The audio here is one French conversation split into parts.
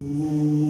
Hum.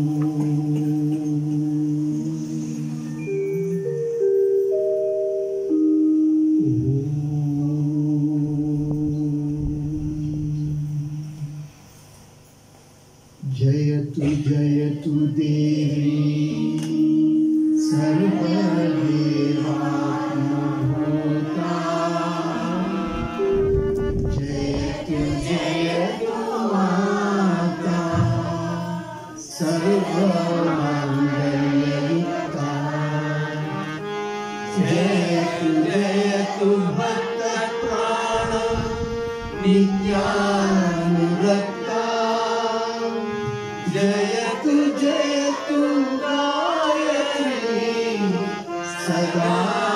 Sài Gòn.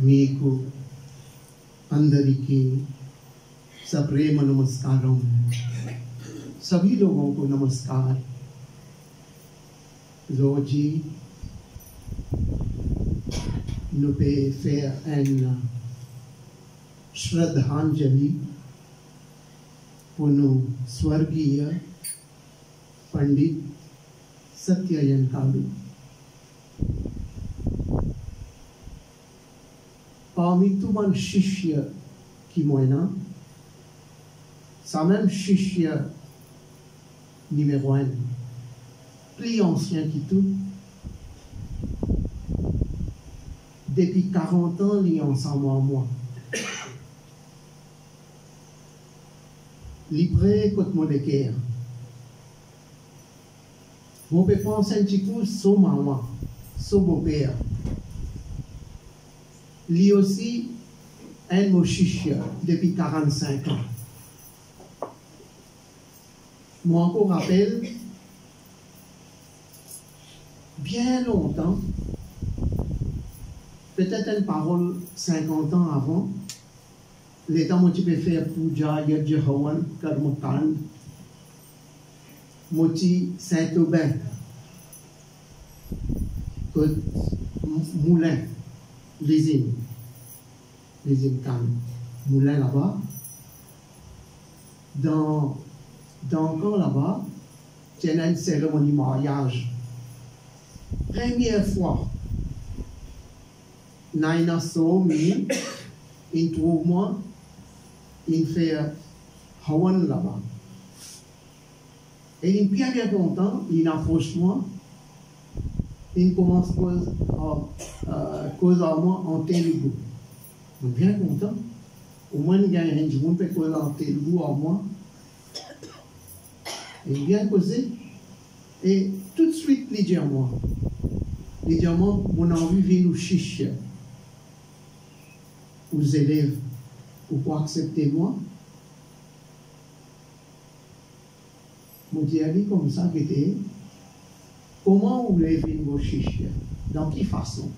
మీకు అందరికీ सप्रेम नमस्कारों सभी लोगों को नमस्कार रोजी nous peut faire une श्रद्धांजलि pour nos स्वर्गीय पंडित सत्ययन कालू સ્વામિત્વન શિષ્ય Kimoena, sa même Shishya numéro 1, plus ancien qui tout. Depuis 40 ans, il ils ensemble en moi. Libré contre mon équerre. Mon père pense un petit coup, sauf maman, sauf mon père lui aussi un mot depuis 45 ans. Moi encore rappelle, bien longtemps, peut-être une parole 50 ans avant, l'état moi tu peux faire puja ya karmakand, Saint-Aubin, moulin, l'usine les Incans moulin là-bas. Dans, dans le camp là-bas, il y a une cérémonie mariage. Première fois, Naina Somi, il trouve moi, il fait Hawan là-bas. Et il bien bien content, il approche moi, il commence à cause, euh, cause à moi en Telugu. Suis bien content. Au moins, il y a un jour, peut présenter le goût à moi. Et bien causé. Et tout de suite, il dit à moi, il dit à moi, mon envie vient nous chicher aux élèves pour accepter moi. Mon dit comme ça, était, comment vous voulez venir vous chicher Dans quelle façon?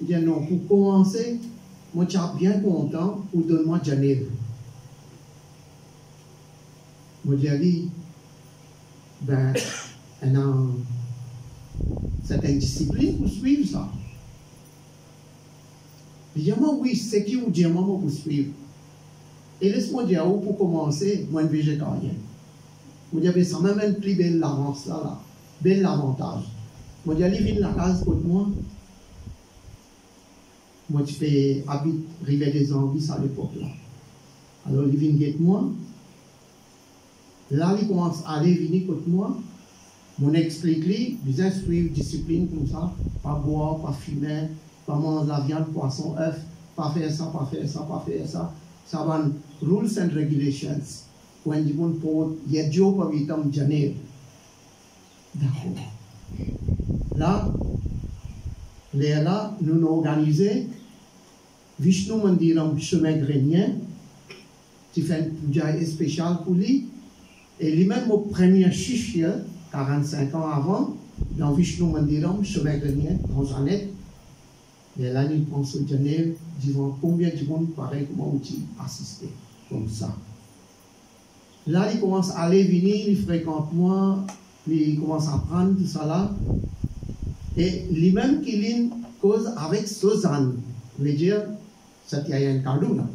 Il dit non, pour commencer, je suis bien content pour donner-moi Genève. Moi, j'ai dit, ben, elle a certaines disciplines pour suivre ça. Dit, moi, oui, c'est qui vous dit, moi, pour suivre? Et laisse-moi dire, pour commencer, moi, végétarien. Moi, j'avais ça même un plus belle l'avance là, là. Bel avantage. Moi, j'ai dit, la case pour moi. Moi, je fais habite Rivet des Envies à l'époque là. Alors, il vient avec moi. Là, il commence à aller venir contre moi. Mon explique bien suivre discipline comme ça, pas boire, pas fumer, pas manger la viande, poisson, œuf, pas faire ça, pas faire ça, pas faire ça. ça va rules and regulations when you want pour yedjo pavitam janer d'accord là là nous nous organisé Vishnu Mandiram chemin grenier qui fait une puja spéciale pour lui et lui-même au premier shishya 45 ans avant dans Vishnu Mandiram chemin grenier dans Janet et là, il pense au Genève, disant combien de monde pareil comment outil assister comme ça? Là, il commence à aller venir, il fréquente moi, il commence à prendre tout ça là. Et lui-même qui lit cause avec Suzanne, veut dire, c'est y a un cadeau là.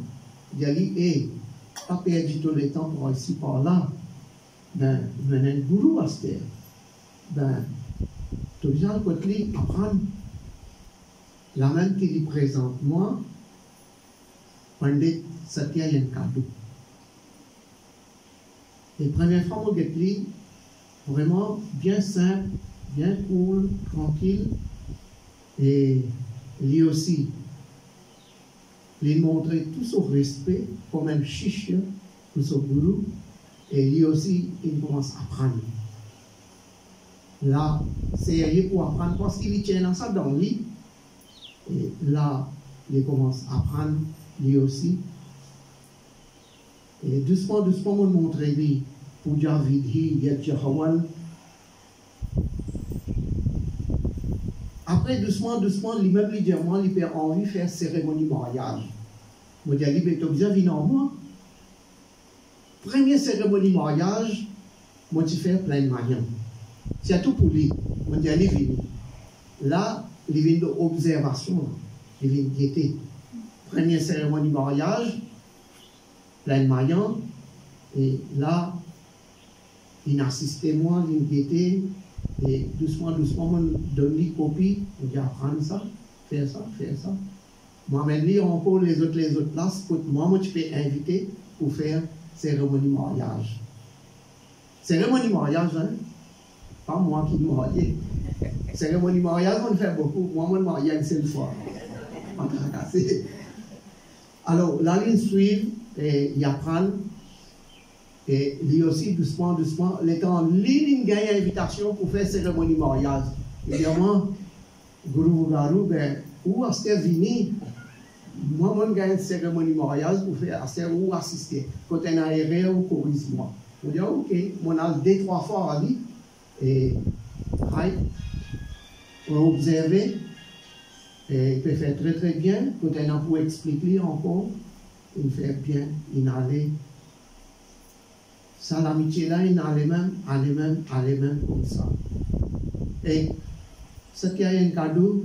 Il a dit, hé, pas perdu tout le temps pour ici, par là. Ben, venez un gourou à ce Ben, tout le temps, côté, apprendre la même qui lui présente moi, Pandit Satya Yankadu. Les premières fois, j'ai vraiment bien simple, bien cool, tranquille. Et lui aussi, lui montrer tout son respect comme un chiche pour son gourou. Et lui aussi, il commence à apprendre. Là, c'est pour apprendre parce qu'il tient ça dans lui. Et là, il commence à apprendre lui aussi. Et doucement, doucement, on montre lui, Puja Vidhi Yatchahawan. Après, doucement, doucement, dit moi, il a envie de faire cérémonie mariage. Je dis, mais bien venir en moi. Première cérémonie mariage, moi, tu fais plein de mariage. C'est tout pour lui. Je dis, venir. Là, les vignes d'observation, les vignes d'été. Première cérémonie mariage, plein de et là, il assistait moi, il et doucement, doucement, on donne les copies, on dit apprendre ça, faire ça, faire ça. Moi, même lire encore les autres, les autres places, pour moi, moi, tu peux inviter pour faire cérémonie mariage. Cérémonie mariage, hein? Pas moi qui me marié. Cérémonie mariage, on fait beaucoup. Moi, me marie une seule fois. Alors, la ligne suit et il apprend. Et lui aussi, doucement, doucement, les temps, ligne gagne invitation pour faire cérémonie mariage. Évidemment, Guru Garu, ben, où est-ce venu Moi, je gagne cérémonie mariage pour faire ou assister. Quand on a aéré ou chorise, moi. Je dis, ok, mon a deux, trois fois à lui. Et, right, pour observer, et il peut faire très très bien, quand on a pour expliquer encore, il fait bien, il. Ça, l'amitié là, il allait même, allait même, allait même comme ça. Et ce qui a un cadeau,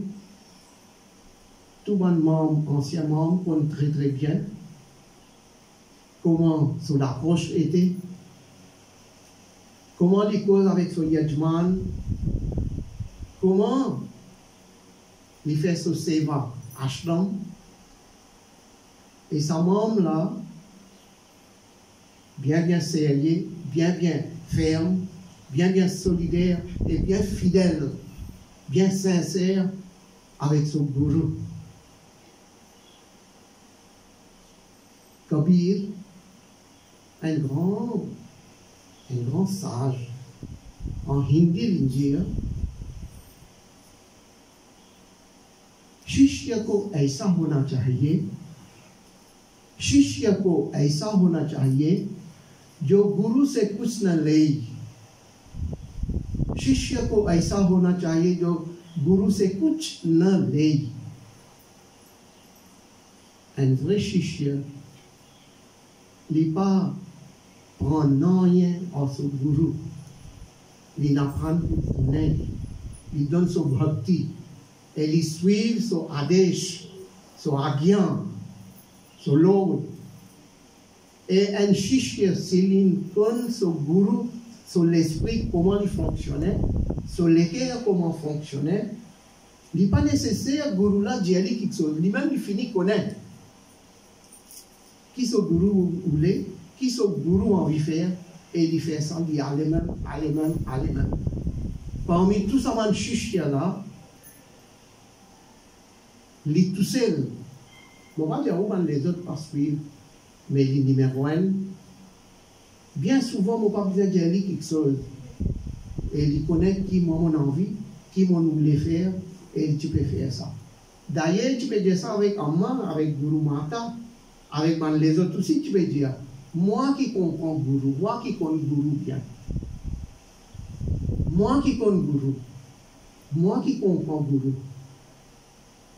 tout le monde, ancien membre, connaît très très bien. Comment son approche était, comment il cause avec son yajman, Comment il fait ce seva ashram et sa membre là, bien bien sérieux, bien bien ferme, bien bien solidaire et bien fidèle, bien sincère avec son gourou. Kabir, un grand, un grand sage, en hindi l'Indien, शिष्य को ऐसा होना चाहिए शिष्य को ऐसा होना चाहिए जो गुरु से कुछ न ले शिष्य को ऐसा होना चाहिए जो गुरु से कुछ न ले एंड वे शिष्य, लिपा गुरु लीना फान ने सो भक्ति, एली स्वीव सो आदेश, सो आज्ञा, सो लोग। Et un shishya, c'est une son guru, sur l'esprit, comment il fonctionnait, sur l'équerre, comment fonctionnait. Il n'est pas nécessaire, guru là, aller quelque chose. Lui-même, il finit connaître. Qui ce guru voulait, qui ce guru envie faire, et il fait il dit allez même, allez même, allez même. Parmi tous ces shishya là, lui tout seul. Bon, va dire, les autres pas suivre. Mais le numéro un, bien souvent, mon papa besoin dire quelque chose. Et il connaît qui moi mon envie, qui moi voulait faire, et tu peux faire ça. D'ailleurs, tu peux dire ça avec Amma, avec Guru Mata, avec les autres aussi, tu peux dire, moi qui comprends Guru, moi qui connais Guru bien, moi qui connais Guru, moi qui comprends Guru,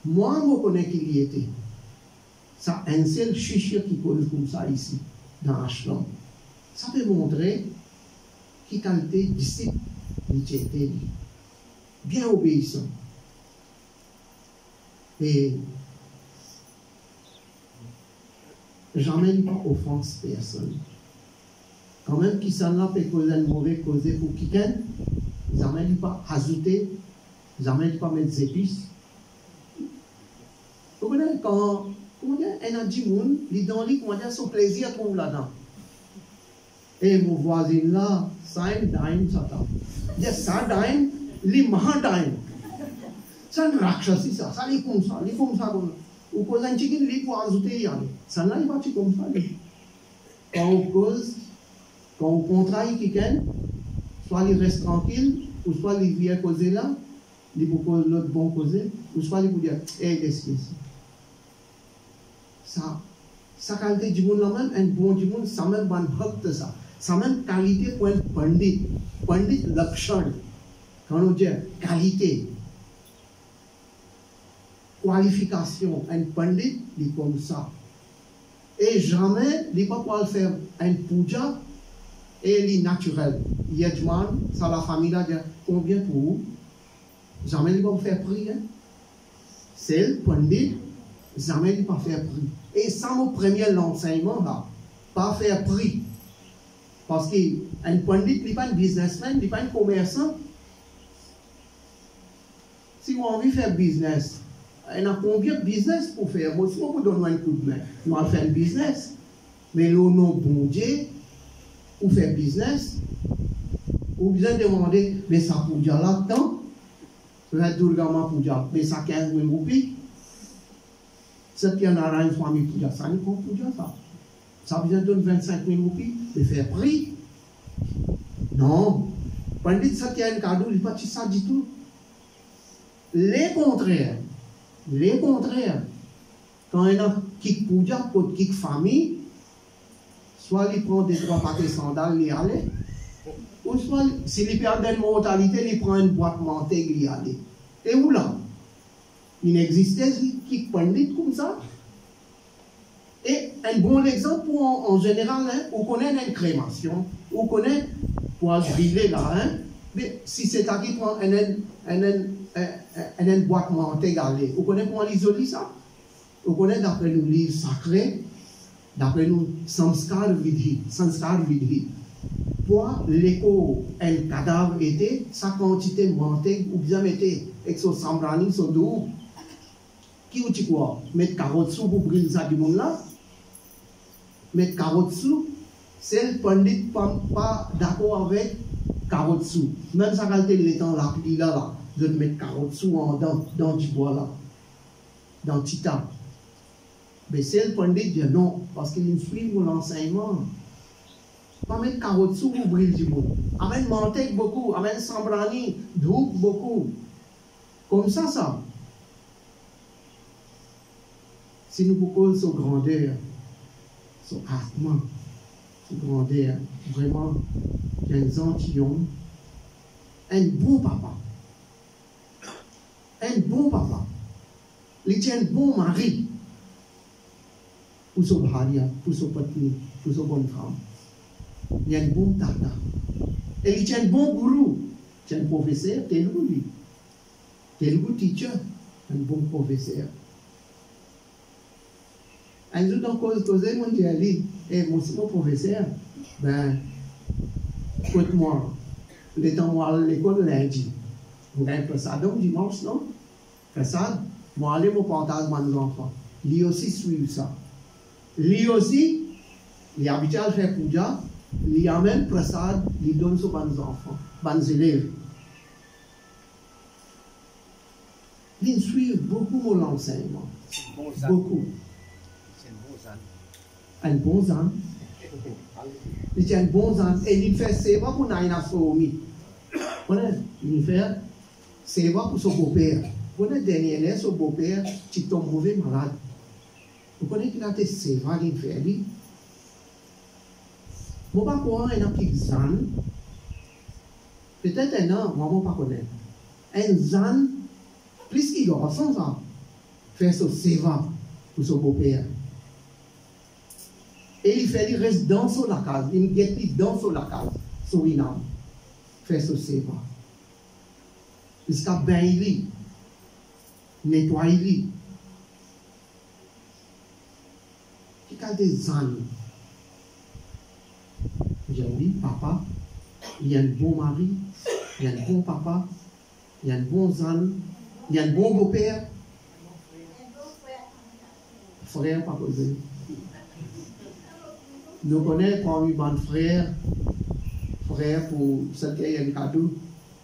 moi je connais qu'il y était. Ça, un seul chichir qui connaît comme ça ici, dans l'ashram. Ça peut montrer qui qualité disciple il était bien obéissant. Et jamais pas offense personne. Quand même, qui s'en a fait causer une mauvaise cause pour quelqu'un, jamais pas ajouter, jamais pas mettre des épices. Vous comprenez, quand, comment dire, un a dit, il est dans le comment dire, son plaisir trouve là-dedans. Et mon voisin là, ça est dime, ça t'a. Il ça dime, il maha Ça ne rakshasi ça, ça est comme ça, il est comme ça. Ou cause un chicken, il est pour ajouter, y aller. Ça n'a pas comme ça. Quand on cause, quand on contraille quelqu'un, soit il reste tranquille, ou causer là, il pour cause l'autre bon causer, ou dire, hé, qu'est-ce que c'est Ça, ça qualité du monde là même, un bon du monde, ça même ban bhakt ça. Ça même qualité pour un pandit. Pandit lakshan. Quand on dit qualité, qualification, un pandit, il est comme ça. Et jamais, il ne pas pouvoir faire un puja et il est naturel. Yajman, ça la famille là, combien pour vous Jamais il ne pas faire prix. Hein? C'est le pandit, jamais il pas faire prix. Et ça, mon premier enseignement là, pas faire prix. Parce qu'un pandit n'est pas un businessman, n'est pas un commerçant. Si vous avez envie de faire business, il a combien de business pour faire? Moi, vous donner un coup de main, on va faire business. Mais le nom bon Dieu, pour faire business, vous besoin demander, mais ça pour dire là, tant, ça va être pour dire, mais ça 15 000 roupies. C'est qu'il y en a une famille pour dire ça, il faut pour dire ça. Ça besoin de 25 000 roupies, de faire prix. Non. Pandit ça qui a un cadeau, il pas ça du tout. Les contraires. Les contraires. Quand il a qui puja pour qui famille, soit il prend des trois paquets sandales, il y aller. Ou soit, s'il perd une mortalité, il prend une boîte mentée, il y aller. Et où là? Il n'existait qui pandit comme ça et un bon exemple pour, en, général, hein, on connaît une crémation, on connaît pour griller là, hein, mais si c'est à qui prend un, un, un, un, boîte montée galée, on connaît comment l'isoler ça On connaît d'après nos livres sacrés, d'après nous samskar vidhi, samskar vidhi. Pour l'écho, un cadavre était, sa quantité montée ou bien était, avec son sambrani, son dos, ou tu quoi Mettre carotte sous pour briller ça du monde là mettre carotte sous, c'est le pandit pas d'accord avec carotte sous. Même ça qualité il est en là, là, là, de mettre carotte sous en, dans, dans du bois là, dans Tita. Mais c'est le pandit dit non, parce qu'il suit mon enseignement. Pas mettre carotte sous pour briller du monde. Amène manteque beaucoup, amène sambrani, d'où beaucoup. Comme ça, ça. Si nous proposons grandeur, son atma, son grandeur, vraiment, un antillon, un bon papa, un bon papa, il est un bon mari pour son bharia, pour son patni, pour son bonne femme. Il y a un bon tata. Et il est un bon gourou, c'est un professeur, tel lui. Tel teacher, un bon professeur. Jour, dans cause causée, mon Dieu, dit, eh, mon, mon professeur, ben, écoute-moi, le temps moi à l'école lundi, vous avez fait ça donc dimanche, non? Fait ça, moi aller mon partage mes enfants. Lui aussi suit ça. Lui aussi, il est habitué à faire puja, il amène prasad, il donne ça aux enfants, aux élèves. Il suit beaucoup mon enseignement. Beaucoup. Un bon âme. Tient un bon âme. Et il fait pas pour Naina Somi. Il fait pas pour son beau-père. Vous connaissez dernier, son beau-père, qui tombe mauvais malade. Vous connaissez qu'il a été sévère, il fait lui. Moi, pas quoi, un petit zan. Peut-être un an, moi, je ne pas. Un zan, plus qu'il doit sans ça, faire ce sévère pour son beau-père. Et il fait, il reste dans son la case, il guette dans son la case, Suriname, faire ce sévère. Jusqu'à bailler, nettoyer. Qui a des ânes. J'ai dit, papa, il y a un bon mari, il y a un bon papa, il y a un bon âne, il y a un bon beau-père. Frère, posé. Nous connaissons parmi mes frères, frères pour ceux qui ont un cadeau,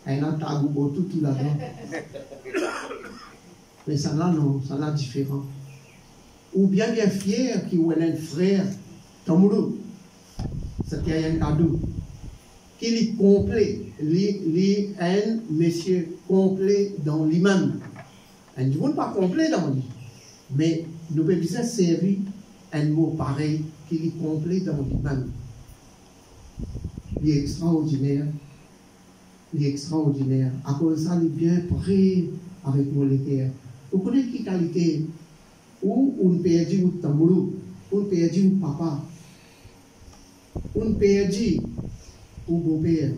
un antagou tout, tout là-dedans. Mais ça là, non, ça là différent. Ou bien bien fier qui ou un frère, Tamoulou, c'est qu'il y a un cadeau, qui est complet, lui, un monsieur complet dans lui-même. Un monde pas complet dans lui, mais nous pouvons servir un mot pareil qui est complet dans lui-même. Il est extraordinaire. Il est extraordinaire. À cause de ça, il est bien prêt avec mon terre. Vous connaissez qui qualité ou on perdu ou tambourou, on perdu ou papa, on perdu ou beau-père,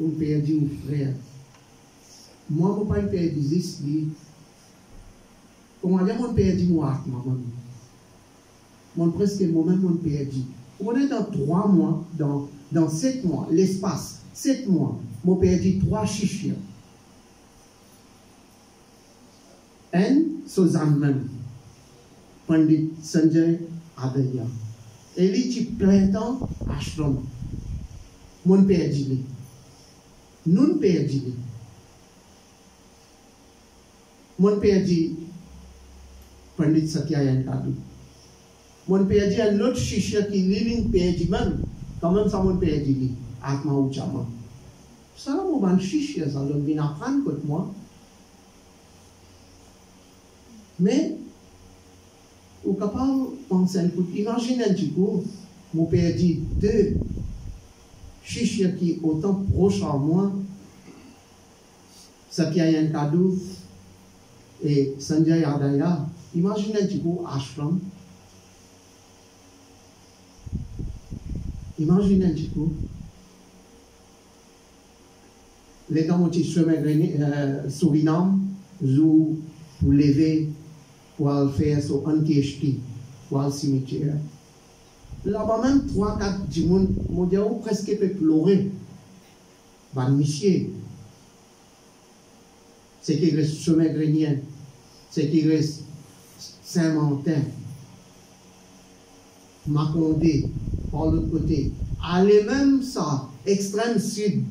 on perdu ou frère. Moi, mon père perdu ici, comment dire, mon perdu moi, maman. Mon presque moi-même, mon perdu. On est dans trois mois, dans, dans sept mois, l'espace, sept mois, mon perdu trois chiffres. Un, Suzanne même. Pandit Sanjay Adaya. Ele ci plein ashram. Mon. Nun perdi li. Mon perdi Pandit Satyayan Kadu. Mon perdi un autre shishya qui living perdi même. Quand même ça mon perdi li. Atma Uchama. Ça, mon ban shishya, ça, le vient moi. Mais ou capable penser un coup. Imaginez petit coup, mon père dit deux qui autant proches à moi, ça qui a et Sanjay Adaya, imaginez petit coup, ashram. Imaginez un petit coup. Les gens qui chemin Suriname, où pour lever pour faire son enquêté pour le cimetière. Là-bas même, trois, quatre du monde, mon presque peut pleurer. Bah, monsieur, c'est qui reste chemin c'est qui reste Saint-Martin, Macondé, par l'autre côté. Allez même ça, extrême sud,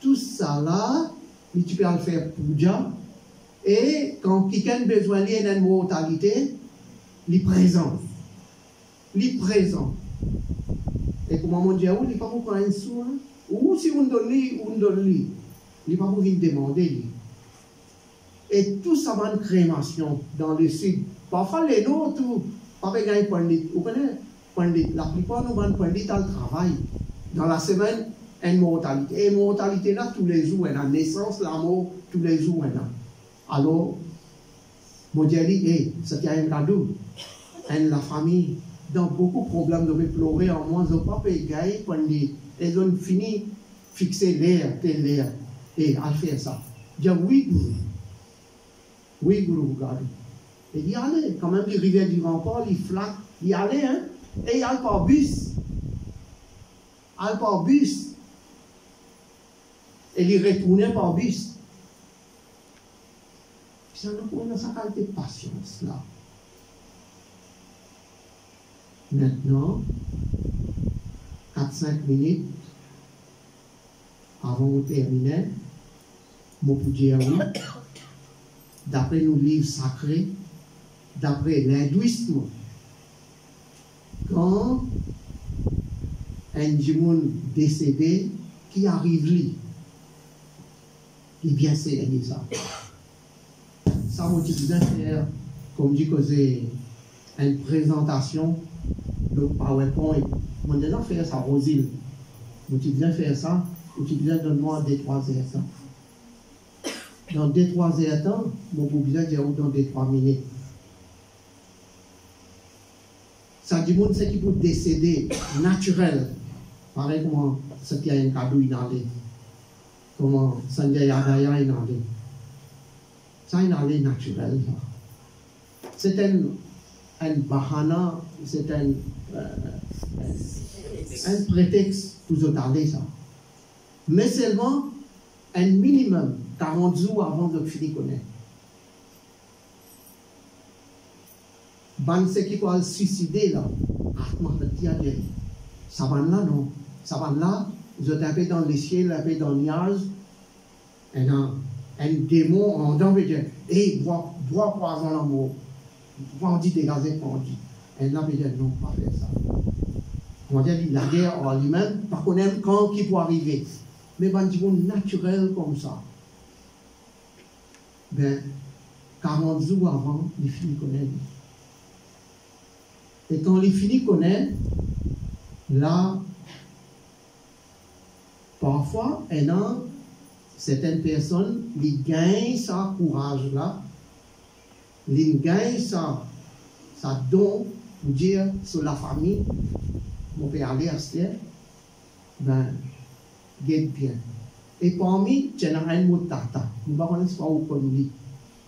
tout ça là, tu peux le faire pour Dieu, et quand quelqu'un a besoin d'une mortalité, il présent. Il présent. Et comme on dit, il n'est pas pour prendre un soin. Ou si on donne on donne. Il n'est pas pour venir demander. Et tout ça va une crémation dans le sud. Parfois, les nôtres, pas gagner pandit. Vous connaissez? Pandit. La plupart nous vont pandit dans le travail. Dans la semaine, une mortalité. Et mortalité là, tous les jours, la naissance, la mort, tous les jours, là. Alors, mon Dieu dit, hey, c'est un cadeau. Et la famille, dans beaucoup de problèmes, de pleurer en moins, n'ont pas payé pendant ils ont fini fixer l'air, tel l'air, et à faire ça. Dis, oui, Guru. Oui, Guru, regardez. Et il y allait, quand même, les rivières du rempart, les flaques, il y allait, hein, et il y a par bus. Il par bus. Et il retournait par bus. Ça nous a sa qualité de patience là. Maintenant, 4-5 minutes avant de terminer, peux dire d'après nos livres sacrés, d'après l'hindouisme, quand un Jimoun décédé qui arrive lui, il vient saigner ça. Ça, moi, je bien faire, comme dit que c'est une présentation, le PowerPoint. Moi, déjà faire ça, Rosile. Moi, je bien faire ça, tu bien donne-moi des trois heures ça. Dans des trois heures temps, mon besoin dire dans des trois minutes. Ça dit, monde, c'est qui peut décéder naturel. Pareil comment ce qui a un cadeau inhalé. Comment Sanjay Yadaya inhalé. Ça inhalé naturel. C'est un, un bahana, c'est un, euh, un prétexte pour retarder ça. Mais seulement un minimum 40 jours avant de finir connaître. Ban ce qui va suicider là, Atmahatiya Ça va là, non. Va là, je tapé dans les peu dans le nuage, et un, démon en veut dire, hé, bois, bois poison l'amour. Dit on dit. Et non, pas faire ça. On dit, la guerre lui-même, par contre, quand qui peut arriver. Mais ben, du naturel comme ça. Ben, 40 jours avant. Et quand il finit connaître, là, parfois, certaines personnes, ils gagnent sa courage là, ils gagnent sa, sa don pour dire sur la famille, mon père aller à ce ben, guette bien. Et parmi, a un mot tata. Nous ne savons pas on dit.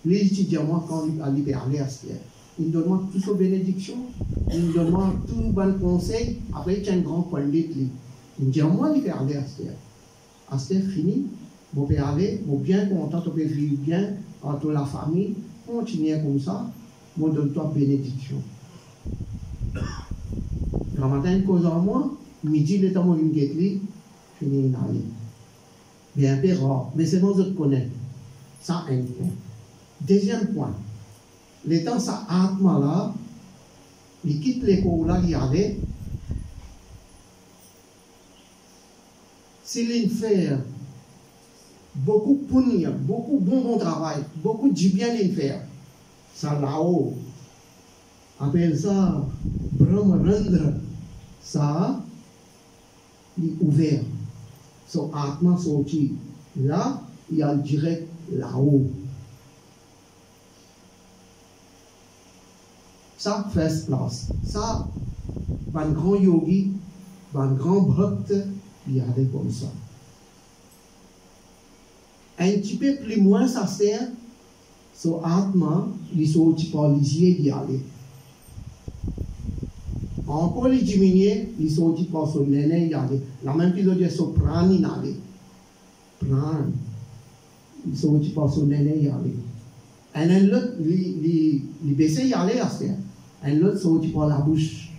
Les étudiants, quand ils allaient aller à ce il donne toutes ses bénédictions, il donne tout bon conseil. Après, il a un grand point de vue. Il dit, moi, il fait aller à Stère. Astère fini, vous pouvez aller, vous bien content, vous pouvez vivre bien entre la famille, continuez comme ça, vous donne-toi bénédiction. Grand matin, une cause en moi, midi, le temps où une fini une année. Bien, peu rare, mais c'est bon, je connais. Ça, un point. Deuxième point l'étant sa atma là, il quitte l'école là, il allait. S'il fait beaucoup punir, beaucoup bon bon travail, beaucoup du bien il faire, ça là-haut, appelle ça Brahmarandra, ça, il est ouvert. Son atma sorti. Là, il y a direct là-haut. Ça, first class. Ça, un grand yogi, un grand bhakt, il y a des comme ça. Un petit peu plus loin, ça sert, so atma, il sont peu lisier d'y aller. Encore les diminuer, ils sont petit peu sur l'aîné d'y aller. La même chose de so prani n'aller. Pran. Ils sont petit peu sur l'aîné d'y aller. Et l'autre, il baisser y aller à ce un autre sorti par la bouche.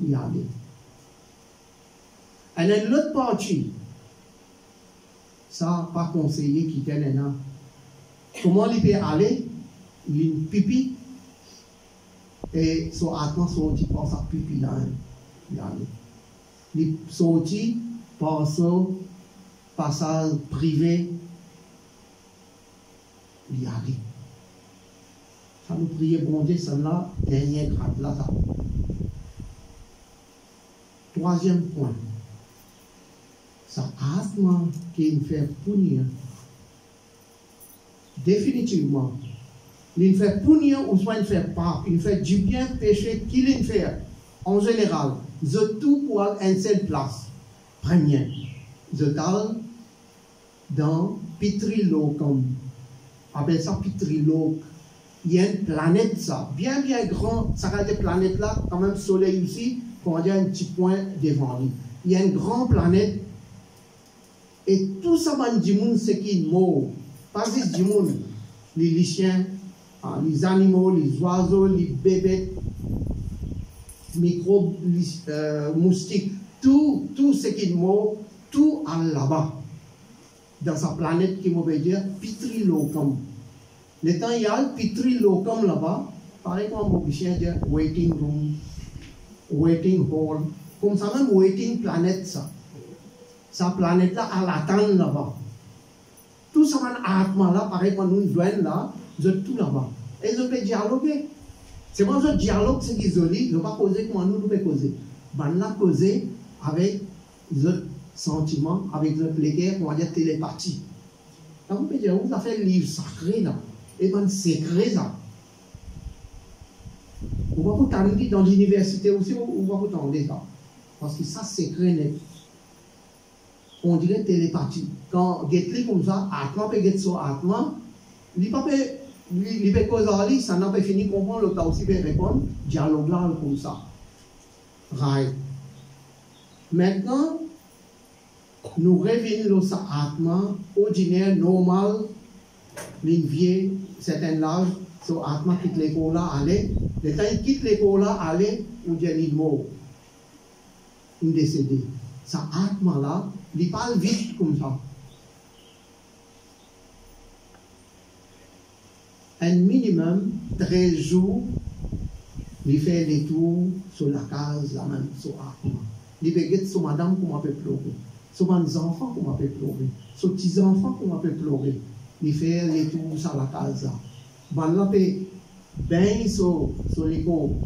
Il y a Et l'autre partie, ça, pas conseillé qui est là. Comment il peut aller? Il pipi. Et son atma sorti par sa pipi là. Il y a Il sorti par son passage privé. Il y a ça nous prier, bon Dieu, ça là, dernier grade là, ça. Troisième point. Ça asthme qui nous fait punir. Définitivement. Il fait punir ou soit il fait pas. Il fait du bien péché qu'il fait. En général, je tout pour une seule place. Premier, je parle dans Pitrilo, comme appelle ça Pitrilo, il y a une planète, ça, bien, bien grand, ça reste des planètes là, quand même soleil ici, on dire un petit point devant lui. Il y a une grande planète, et tout ça, man, c'est qui mot, pas juste monde, les, chiens, hein, les animaux, les oiseaux, les bébés, microbes, les euh, moustiques, tout, tout ce qui mot, tout à là-bas, dans sa planète qui veut dire pitrilo comme le temps il y a le pitri locum là-bas, pareil comme mon bichet waiting room, waiting hall. Comme ça même waiting planet ça. Sa planète là à l'attendre là-bas. Tout ça man atma là, pareil quand nous joignons là, êtes tout là-bas. Et vous pouvez dialoguer. C'est moi ce dialogue c'est isolé, ne pas causer comment nous nous pouvons causer. Ben là causer avec votre sentiment, avec votre léguer, on va dire télépathie. Donc vous pouvez dire, vous avez fait le livre sacré là, et ben secret là. On va vous t'amener dans l'université aussi, on va vous t'emmener ça. Parce que ça, c'est net. On dirait télépathie. Quand comme ça, Atma peut get so Atma, il pas peut causer, ça n'a pas fini comprendre, l'autre aussi peut répondre, dialogue là comme ça. Right. Maintenant, nous revenons à ordinaire, normal, l'invier, certain âge, So Atma là, allez. Le temps il quitte l'école là, allez, on dit il mort. Il décédé. Ça Atma là, il parle vite comme ça. Un minimum 13 jours, il fait des tours sur la case, la même, sur Atma. Il peut sur madame qu'on peut pleurer. Sur mes enfants qu'on peut pleurer. Sur petits enfants qu'on peut pleurer. Il fait les tours sur la case là. Ban la pe ben so so liko